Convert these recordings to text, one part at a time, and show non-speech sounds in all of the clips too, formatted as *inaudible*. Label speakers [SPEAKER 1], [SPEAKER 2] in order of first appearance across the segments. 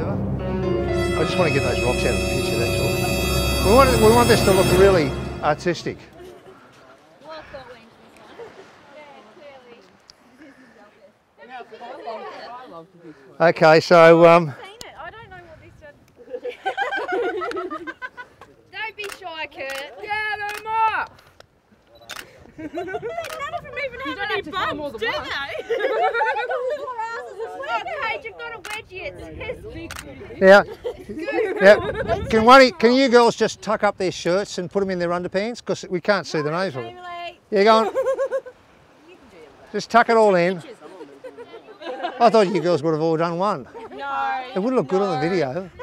[SPEAKER 1] over. I just want to get those rocks out of the picture, that's all. We want, we want this to look really artistic. Okay, so um,
[SPEAKER 2] seen it. I don't know what this one. *laughs* don't be shy, Kurt. Yeah, no more. *laughs* None of them even have any bumps, do they? *laughs* okay, you've got a wedgie. It says big booty.
[SPEAKER 1] Now, now *laughs* can one, can you girls just tuck up their shirts and put them in their underpants because we can't see the nose of them. Yeah, go on. *laughs* Just tuck it all in. I thought you girls would have all done one.
[SPEAKER 2] No.
[SPEAKER 1] It would look good on the video. *laughs*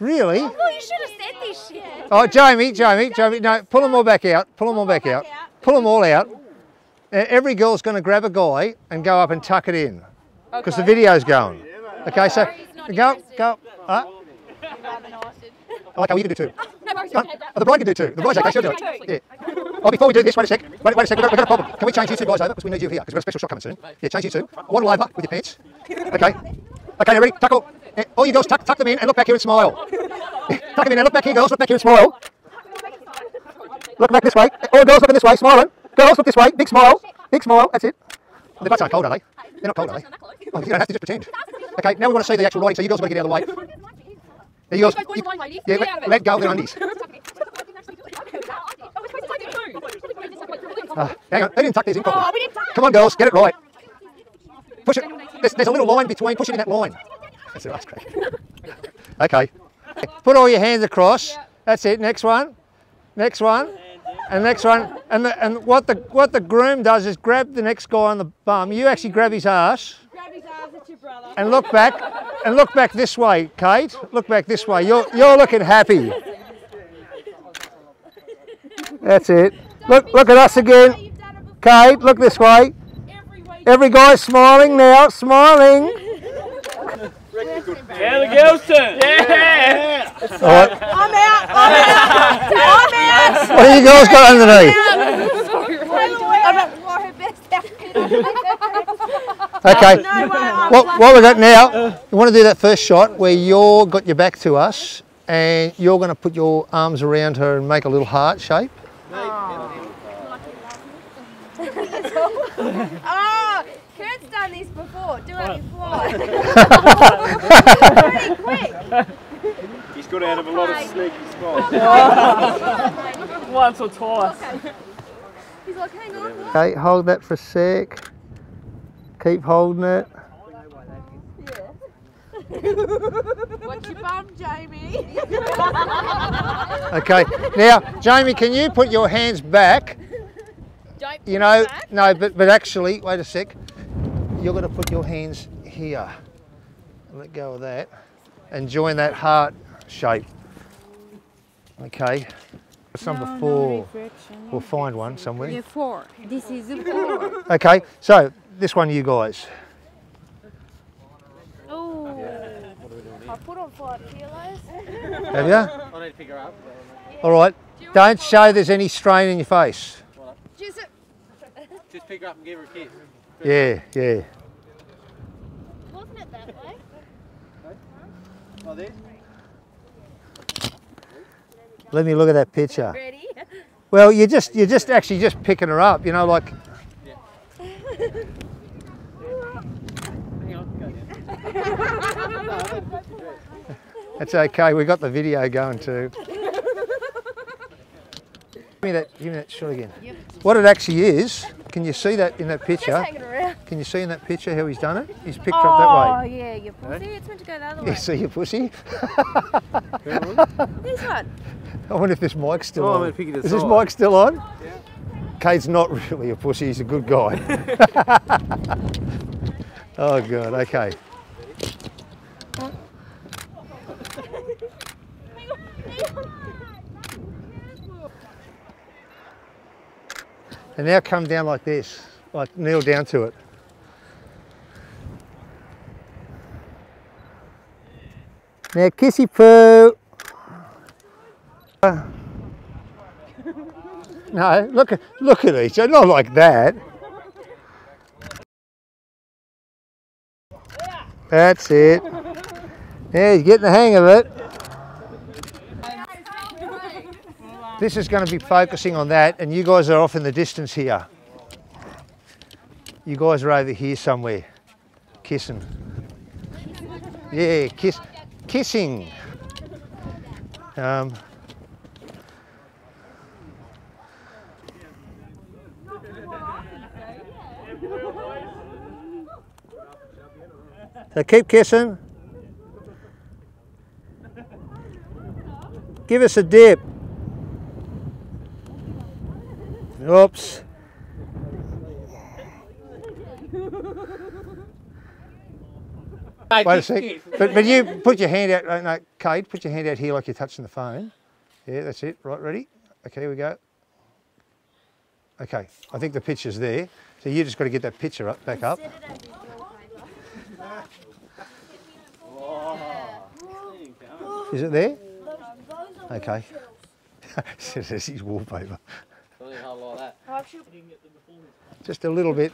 [SPEAKER 1] Oh, really?
[SPEAKER 2] Well, you should have said this shit.
[SPEAKER 1] Oh, Jamie, Jamie, Jamie, no, pull them all back out. Pull them all back out. Pull them all out. Every girl's going to grab a guy and go up and tuck it in because the video's going. Okay, so go, go. Uh, okay, well, you can do two. *laughs* Uh, oh, the bride can do two. The bride's okay, she'll do it. Yeah. Oh, before we do this, wait a sec. Wait, wait a sec. We've got, we've got a problem. Can we change you two guys over because we need you here because we've got a special shot coming soon. Yeah, change you two. Waddle over with your pants. Okay. Okay, you ready? Tuck all. eh, All you girls, tuck, tuck them in and look back here and smile. *laughs* tuck them in and look back here, girls. Look back here and smile. Look back this way. All girls looking this way, smiling. Girls, look this way. Big smile. Big smile. That's it. The butts aren't cold, are they? They're not cold, are they? Oh, you don't have to just pretend. Okay, now we want to see the actual writing, so you girls got to get out of the way. Yeah, you girls, you- yeah, let, let go of their undies. *laughs* Uh, hang on, they didn't tuck these in properly. Come on, girls, get it right. *laughs* Push it. There's, there's a little line between. Push it in that line. That's it. That's great. Okay. Put all your hands across. That's it. Next one. Next one. And next one. And the, and what the what the groom does is grab the next guy on the bum. You actually grab his ass
[SPEAKER 2] Grab his arms, it's your brother.
[SPEAKER 1] and look back and look back this way, Kate. Look back this way. You're you're looking happy. That's it. Look look at us again.
[SPEAKER 2] You've done it before
[SPEAKER 1] Kate, look this way.
[SPEAKER 2] every week.
[SPEAKER 1] Every guy's smiling now, smiling.
[SPEAKER 3] Yeah, the girls' turn. Yeah.
[SPEAKER 1] All right.
[SPEAKER 2] I'm. I'm out. I'm out.
[SPEAKER 1] What have you girls got underneath?
[SPEAKER 2] I'm not for her best *laughs* outfit.
[SPEAKER 1] Okay.
[SPEAKER 2] No way. I'm
[SPEAKER 1] What, what we got now, you want to do that first shot where you're got your back to us and you're going to put your arms around her and make a little heart shape. *laughs*
[SPEAKER 2] Oh, Kurt's done this before. Do it before. *laughs* Pretty quick.
[SPEAKER 3] He's got out of a lot of sneaky spots. *laughs* *laughs* Once or twice.
[SPEAKER 2] He's like, hang on. what?
[SPEAKER 1] Okay, hold that for a sec. Keep holding it.
[SPEAKER 2] What's your bum, Jamie? *laughs*
[SPEAKER 1] Okay, now Jamie, can you put your hands back?
[SPEAKER 2] Don't
[SPEAKER 1] You know, no, but but actually, wait a sec. You're going to put your hands here. Let go of that, and join that heart shape. Okay. What's number four? We'll find one somewhere.
[SPEAKER 4] The four. This is the four.
[SPEAKER 1] Okay, so this one, you guys.
[SPEAKER 2] Oh. I put on five kilos.
[SPEAKER 1] Have you?
[SPEAKER 3] I need to pick her up.
[SPEAKER 1] All right. Don't show there's any strain in your face.
[SPEAKER 2] Just
[SPEAKER 3] Just pick her up and give her a kiss.
[SPEAKER 1] Yeah, yeah.
[SPEAKER 2] wasn't it that way?
[SPEAKER 3] Like this.
[SPEAKER 1] Let me look at that picture.
[SPEAKER 2] Ready? *laughs*
[SPEAKER 1] Well, you're just you're just actually just picking her up, you know, like *laughs* that's okay. We got the video going too. Give me that. Give me that shot again. What it actually is, can you see that in that picture? Can you see in that picture how he's done it? He's picked her up that
[SPEAKER 2] oh,
[SPEAKER 1] way.
[SPEAKER 2] Oh, yeah, your pussy. It's meant to go the other way.
[SPEAKER 1] You see your pussy? *laughs*
[SPEAKER 2] This one.
[SPEAKER 1] I wonder if this mic's still
[SPEAKER 3] Oh, I'm
[SPEAKER 1] on.
[SPEAKER 3] gonna pick it
[SPEAKER 1] Is Is
[SPEAKER 3] this
[SPEAKER 1] mic still on? Yeah. Kate's not really a pussy, he's a good guy. *laughs* *laughs* oh god, okay. And now come down like this, like kneel down to it. Now kissy poo. *laughs* No, look at look at each other, not like that. That's it. Yeah, he's getting the hang of it. This is going to be focusing on that, and you guys are off in the distance here. You guys are over here somewhere, kissing. Yeah, kiss, kissing. Um, so keep kissing. Give us a dip. Oops. Wait a sec. But, but you put your hand out, no, Kate, put your hand out here like you're touching the phone. Yeah, that's it. Right, ready? Okay, here we go. Okay, I think the picture's there. So you just got to get that picture up, back up. Is it there? Okay. There's *laughs* his wallpaper.
[SPEAKER 3] Only a whole lot of that.
[SPEAKER 1] Just a little bit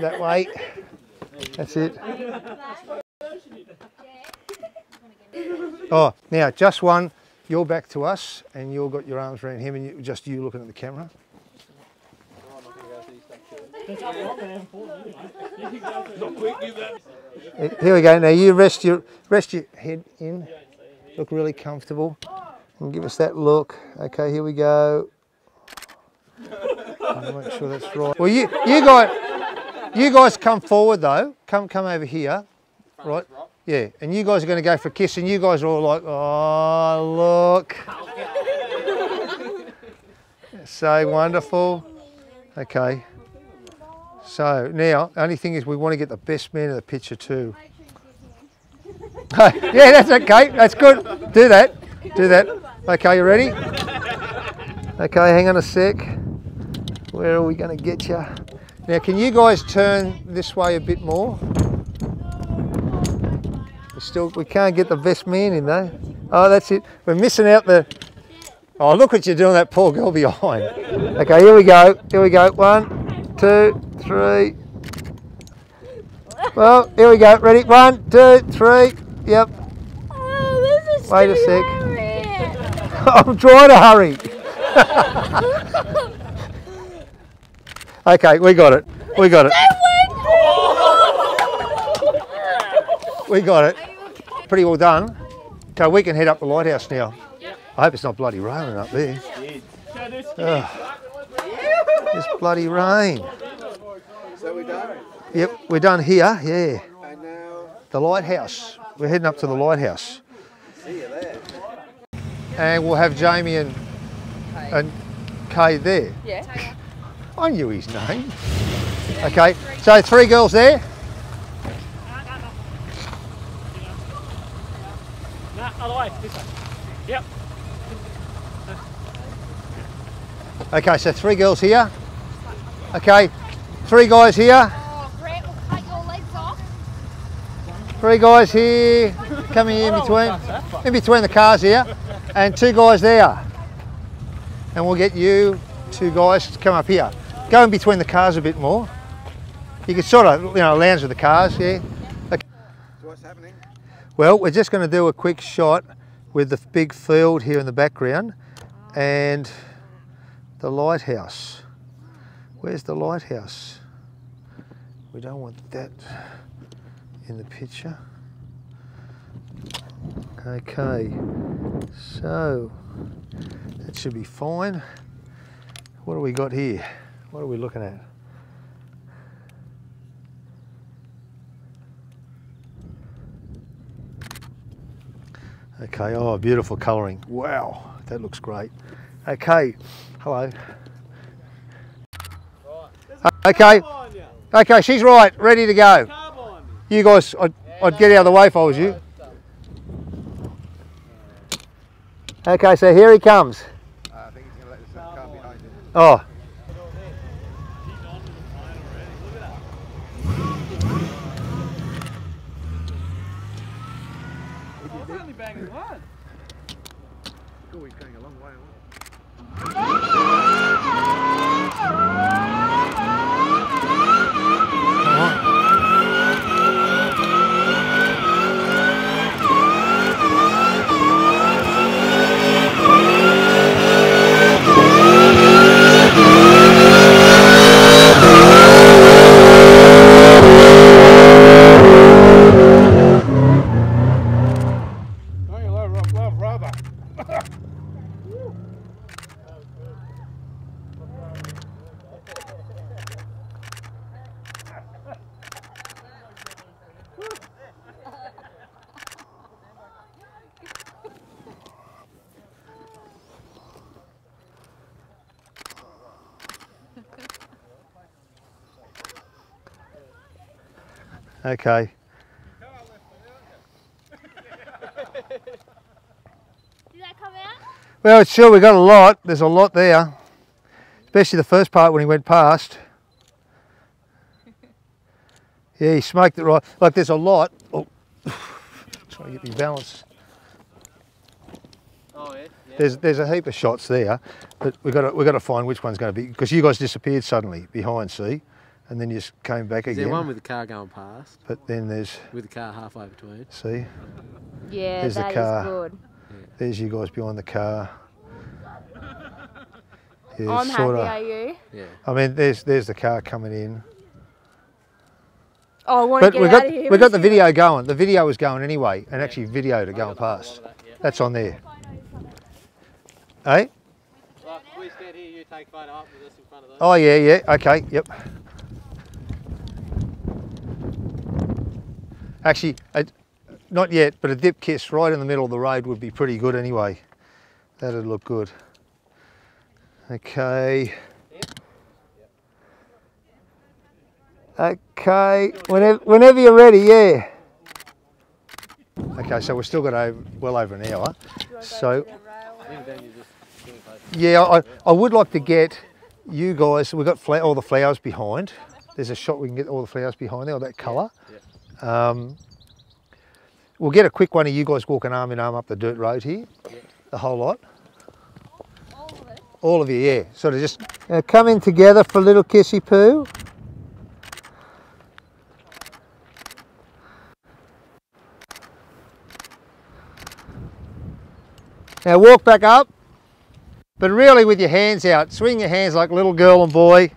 [SPEAKER 1] that way. That's it. Oh, now just one. You're back to us, and you've got your arms around him, and you, just you looking at the camera. Here we go. Now you rest your rest your head in. Look really comfortable, and give us that look. Okay, here we go. Make sure that's right. Well, you you guys you guys come forward though. Come come over here, right? Yeah, and you guys are going to go for a kiss, and you guys are all like, oh look, so wonderful. Okay. So now, only thing is we want to get the best man in the picture too. Yeah, that's okay. That's good. Do that. Do that. Okay, you ready? Okay, hang on a sec. Where are we going to get you? Now, can you guys turn this way a bit more? We still, we can't get the best man in though. Oh, that's it. We're missing out the. Oh, look what you're doing, that poor girl behind. Okay, here we go. Here we go. One, two, three. Well, here we go. Ready? One, two, three. Yep.
[SPEAKER 4] Oh, this is
[SPEAKER 1] Wait a sec. *laughs* I'm trying to hurry. *laughs* okay, we got it. We got it. We got it. Pretty well done. So we can head up the lighthouse now. I hope it's not bloody raining up there. Oh, this bloody rain.
[SPEAKER 3] So we done.
[SPEAKER 1] Yep, we're done here. Yeah, the lighthouse. We're heading up to the lighthouse,
[SPEAKER 3] see you there.
[SPEAKER 1] and we'll have Jamie and and Kay there.
[SPEAKER 2] Yeah.
[SPEAKER 1] I knew his name. Okay, so three girls there.
[SPEAKER 5] Nah, other way, this way. Yep.
[SPEAKER 1] Okay, so three girls here. Okay, three guys here.
[SPEAKER 2] Oh, Grant will cut your legs off.
[SPEAKER 1] Three guys here, coming in between, in between the cars here, and two guys there. And we'll get you two guys to come up here. Go in between the cars a bit more. You can sort of, you know, lounge with the cars, yeah.
[SPEAKER 3] So what's happening?
[SPEAKER 1] Well, we're just going to do a quick shot with the big field here in the background and the lighthouse. Where's the lighthouse? We don't want that in the picture. Okay, so that should be fine. What do we got here? What are we looking at? Okay, oh, beautiful colouring. Wow, that looks great. Okay, hello. Okay, okay, she's right, ready to go. You guys, I'd, I'd get out of the way if I was you. Okay, so here he comes. Oh,
[SPEAKER 3] Oh, he's going a long way.
[SPEAKER 1] come Okay.
[SPEAKER 4] Did that come out?
[SPEAKER 1] Well, sure, we got a lot. There's a lot there, especially the first part when he went past. Yeah, he smoked it right. Like there's a lot. Oh, *sighs* trying to get me balance.
[SPEAKER 3] Oh, yeah. yeah.
[SPEAKER 1] There's there's a heap of shots there, but we got to we got to find which one's going to be because you guys disappeared suddenly behind, see, and then you just came back
[SPEAKER 3] Is
[SPEAKER 1] again.
[SPEAKER 3] there one with the car going past,
[SPEAKER 1] But then there's
[SPEAKER 3] with the car halfway between?
[SPEAKER 1] see,
[SPEAKER 4] Yeah,
[SPEAKER 1] There's the
[SPEAKER 4] that is
[SPEAKER 1] car.
[SPEAKER 4] good.
[SPEAKER 1] there's you guys behind the car. Yeah,
[SPEAKER 4] I'm
[SPEAKER 1] sort
[SPEAKER 4] happy,
[SPEAKER 1] of.
[SPEAKER 4] are you?
[SPEAKER 3] Yeah.
[SPEAKER 1] I mean, there's there's the car coming in.
[SPEAKER 4] Oh, I want to
[SPEAKER 1] But
[SPEAKER 4] get
[SPEAKER 1] we
[SPEAKER 4] out
[SPEAKER 1] got
[SPEAKER 4] of here.
[SPEAKER 1] we got the video going. The video was going anyway, and actually videoed it going past. That's on there. Eh?
[SPEAKER 3] Like, we stand here, you take photo up with us in front of those.
[SPEAKER 1] Oh yeah, yeah. Okay, yep. Actually, a, not yet, but a dip kiss right in the middle of the road would be pretty good anyway. That'd look good. Okay. Okay. Whenever, whenever you're ready, yeah. Okay, so we've still got over, well over an hour. So. Yeah, I, I would like to get you guys. We've got all the flowers behind. There's a shot we can get all the flowers behind there, all that colour. Um, we'll get a quick one of you guys walking arm in arm up the dirt road here. The whole lot. All of you, yeah. Sort of just uh, come in together for a little kissy poo. Now walk back up. But really with your hands out, swing your hands like little girl and boy.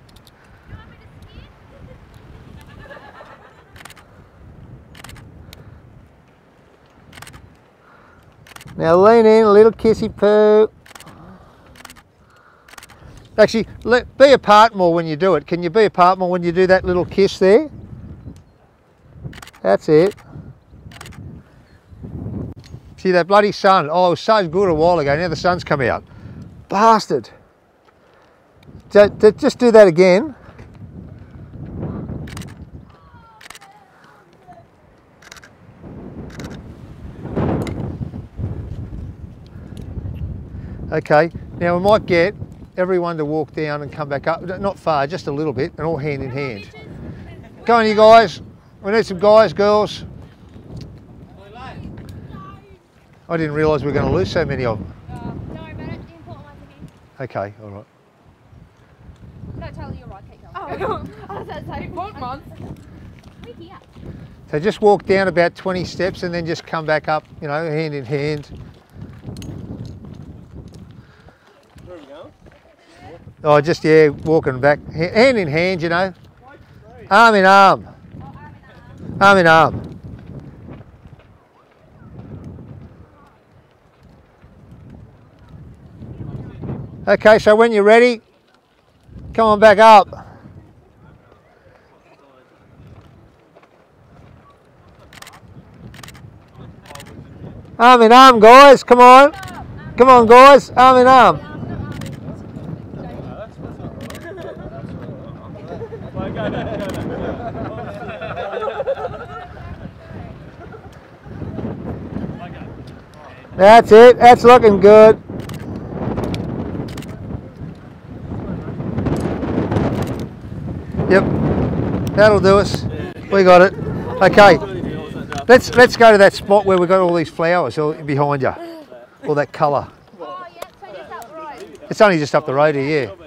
[SPEAKER 1] Now lean in, a little kissy poo. Actually, let, be apart more when you do it. Can you be apart more when you do that little kiss there? That's it. See that bloody sun? Oh, it was so good a while ago. Now the sun's come out. Bastard. Ju- ju- Just do that again. Okay, now we might get everyone to walk down and come back up. Not far, just a little bit, and all hand in hand. Go on, you guys. We need some guys, girls. I didn't realise we were going to lose so many of them.
[SPEAKER 4] Don't worry about it. The important ones are here.
[SPEAKER 1] Okay, all right.
[SPEAKER 4] No, Charlie, you're right. Keep going.
[SPEAKER 2] Oh, *laughs*
[SPEAKER 4] I was about to say,
[SPEAKER 2] important ones.
[SPEAKER 4] we're here.
[SPEAKER 1] So just walk down about 20 steps and then just come back up, you know, hand in hand.
[SPEAKER 3] Where are we going?
[SPEAKER 1] Oh, just, yeah, walking back, hand in hand, you know. Arm in arm. Arm in arm. Okay, so when you're ready, come on back up. Arm in arm, guys. Come on. Come on, guys. Arm in arm. That's it. That's looking good. Yep. That'll do us. We got it. Okay. Let's let's go to that spot where we've got all these flowers all behind you. All that colour.
[SPEAKER 4] Oh, yeah, so just up the road.
[SPEAKER 1] It's only just up the road here, yeah.